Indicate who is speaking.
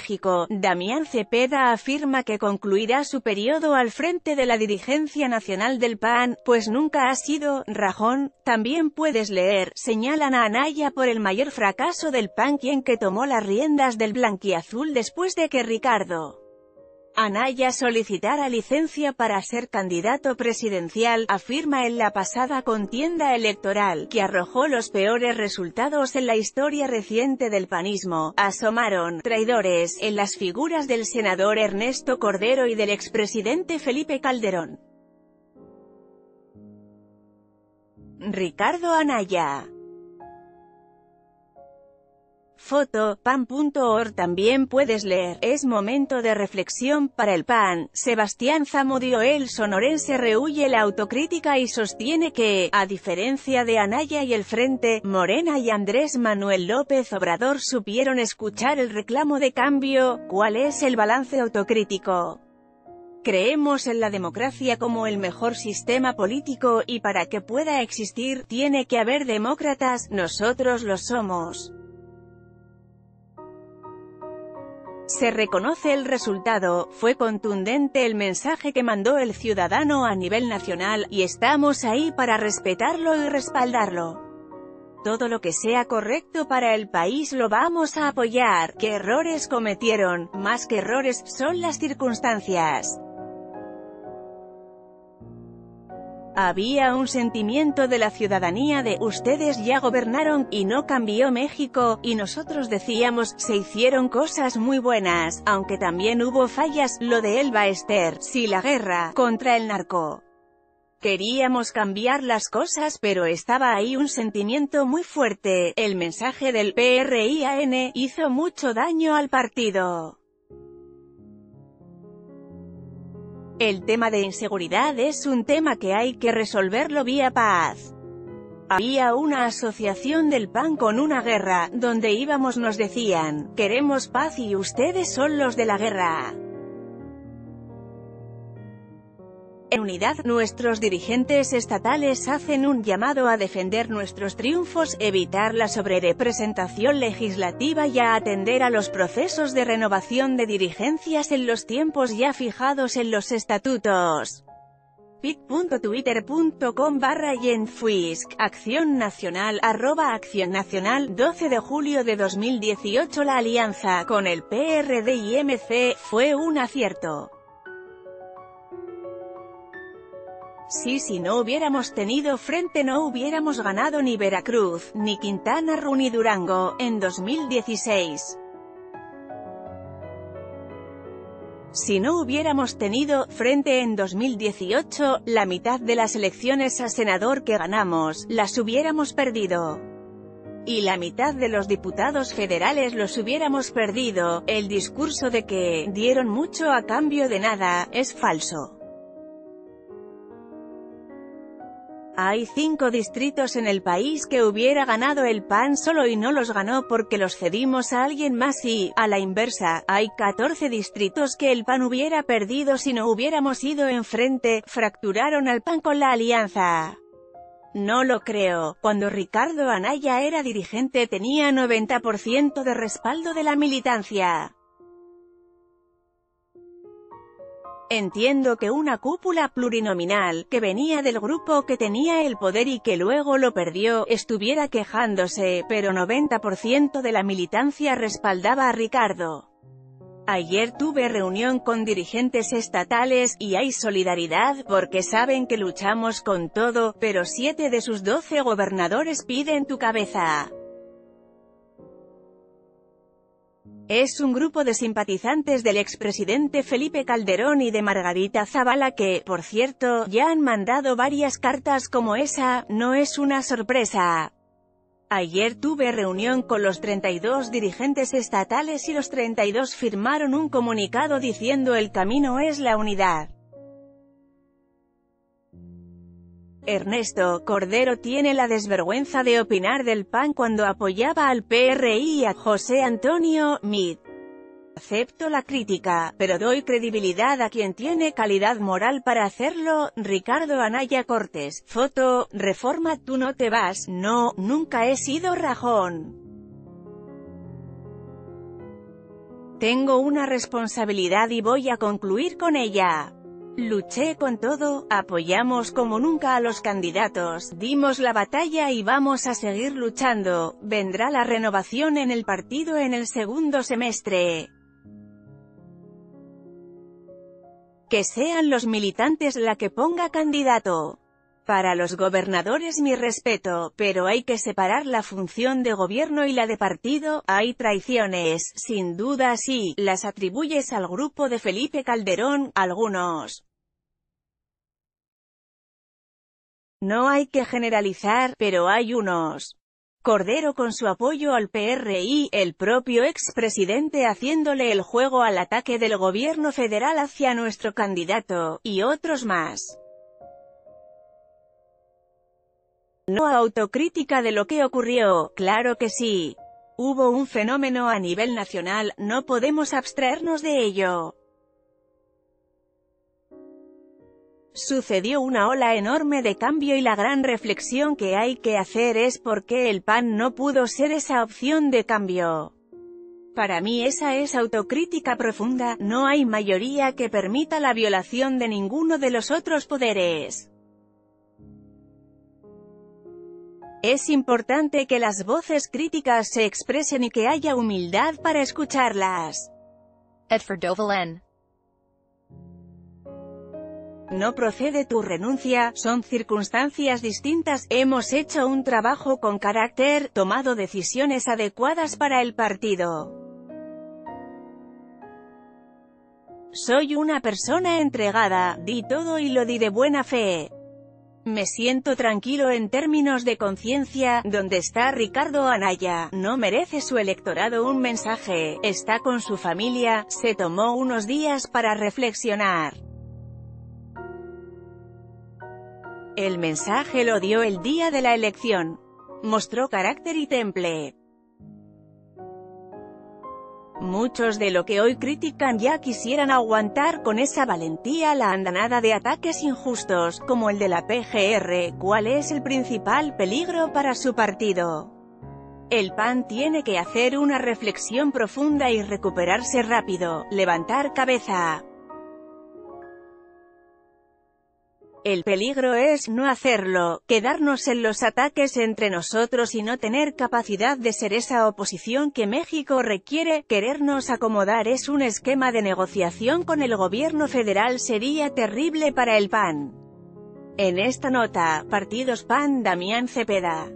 Speaker 1: México, Damián Cepeda afirma que concluirá su periodo al frente de la dirigencia nacional del PAN, pues nunca ha sido, rajón, también puedes leer, señalan a Anaya por el mayor fracaso del PAN quien que tomó las riendas del blanquiazul después de que Ricardo Anaya solicitara licencia para ser candidato presidencial, afirma en la pasada contienda electoral, que arrojó los peores resultados en la historia reciente del panismo. Asomaron, traidores, en las figuras del senador Ernesto Cordero y del expresidente Felipe Calderón. Ricardo Anaya Foto, pan.org También puedes leer, es momento de reflexión para el PAN, Sebastián Zamudio el sonorense rehuye la autocrítica y sostiene que, a diferencia de Anaya y el Frente, Morena y Andrés Manuel López Obrador supieron escuchar el reclamo de cambio, ¿cuál es el balance autocrítico? Creemos en la democracia como el mejor sistema político, y para que pueda existir, tiene que haber demócratas, nosotros lo somos. Se reconoce el resultado, fue contundente el mensaje que mandó el ciudadano a nivel nacional, y estamos ahí para respetarlo y respaldarlo. Todo lo que sea correcto para el país lo vamos a apoyar, ¿qué errores cometieron? Más que errores, son las circunstancias. Había un sentimiento de la ciudadanía de, ustedes ya gobernaron, y no cambió México, y nosotros decíamos, se hicieron cosas muy buenas, aunque también hubo fallas, lo de Elba Ester, sí la guerra, contra el narco. Queríamos cambiar las cosas pero estaba ahí un sentimiento muy fuerte, el mensaje del PRIAN, hizo mucho daño al partido. El tema de inseguridad es un tema que hay que resolverlo vía paz. Había una asociación del PAN con una guerra, donde íbamos nos decían, queremos paz y ustedes son los de la guerra. En unidad, nuestros dirigentes estatales hacen un llamado a defender nuestros triunfos, evitar la sobrerepresentación legislativa y a atender a los procesos de renovación de dirigencias en los tiempos ya fijados en los estatutos. Pit.twitter.com barra Yenfuisk, Acción Nacional, arroba Acción Nacional, 12 de julio de 2018 La alianza con el PRD y MC fue un acierto. Sí, si no hubiéramos tenido frente no hubiéramos ganado ni Veracruz, ni Quintana Roo ni Durango, en 2016. Si no hubiéramos tenido frente en 2018, la mitad de las elecciones a senador que ganamos, las hubiéramos perdido. Y la mitad de los diputados federales los hubiéramos perdido, el discurso de que dieron mucho a cambio de nada, es falso. Hay cinco distritos en el país que hubiera ganado el PAN solo y no los ganó porque los cedimos a alguien más y, a la inversa, hay 14 distritos que el PAN hubiera perdido si no hubiéramos ido enfrente, fracturaron al PAN con la alianza. No lo creo, cuando Ricardo Anaya era dirigente tenía 90% de respaldo de la militancia. Entiendo que una cúpula plurinominal, que venía del grupo que tenía el poder y que luego lo perdió, estuviera quejándose, pero 90% de la militancia respaldaba a Ricardo. Ayer tuve reunión con dirigentes estatales, y hay solidaridad, porque saben que luchamos con todo, pero siete de sus doce gobernadores piden tu cabeza. Es un grupo de simpatizantes del expresidente Felipe Calderón y de Margarita Zavala que, por cierto, ya han mandado varias cartas como esa, no es una sorpresa. Ayer tuve reunión con los 32 dirigentes estatales y los 32 firmaron un comunicado diciendo el camino es la unidad. Ernesto Cordero tiene la desvergüenza de opinar del PAN cuando apoyaba al PRI y a José Antonio Mid. Acepto la crítica, pero doy credibilidad a quien tiene calidad moral para hacerlo, Ricardo Anaya Cortés. Foto, Reforma tú no te vas, no, nunca he sido rajón. Tengo una responsabilidad y voy a concluir con ella. Luché con todo, apoyamos como nunca a los candidatos, dimos la batalla y vamos a seguir luchando, vendrá la renovación en el partido en el segundo semestre. Que sean los militantes la que ponga candidato. Para los gobernadores mi respeto, pero hay que separar la función de gobierno y la de partido, hay traiciones, sin duda sí, las atribuyes al grupo de Felipe Calderón, algunos. No hay que generalizar, pero hay unos. Cordero con su apoyo al PRI, el propio expresidente haciéndole el juego al ataque del gobierno federal hacia nuestro candidato, y otros más. No autocrítica de lo que ocurrió, claro que sí. Hubo un fenómeno a nivel nacional, no podemos abstraernos de ello. Sucedió una ola enorme de cambio y la gran reflexión que hay que hacer es por qué el PAN no pudo ser esa opción de cambio. Para mí esa es autocrítica profunda, no hay mayoría que permita la violación de ninguno de los otros poderes. Es importante que las voces críticas se expresen y que haya humildad para escucharlas. No procede tu renuncia, son circunstancias distintas, hemos hecho un trabajo con carácter, tomado decisiones adecuadas para el partido. Soy una persona entregada, di todo y lo di de buena fe. Me siento tranquilo en términos de conciencia, donde está Ricardo Anaya, no merece su electorado un mensaje, está con su familia, se tomó unos días para reflexionar. El mensaje lo dio el día de la elección. Mostró carácter y temple. Muchos de lo que hoy critican ya quisieran aguantar con esa valentía la andanada de ataques injustos, como el de la PGR, ¿cuál es el principal peligro para su partido? El PAN tiene que hacer una reflexión profunda y recuperarse rápido, levantar cabeza. El peligro es no hacerlo, quedarnos en los ataques entre nosotros y no tener capacidad de ser esa oposición que México requiere, querernos acomodar es un esquema de negociación con el gobierno federal. Sería terrible para el PAN. En esta nota, Partidos PAN Damián Cepeda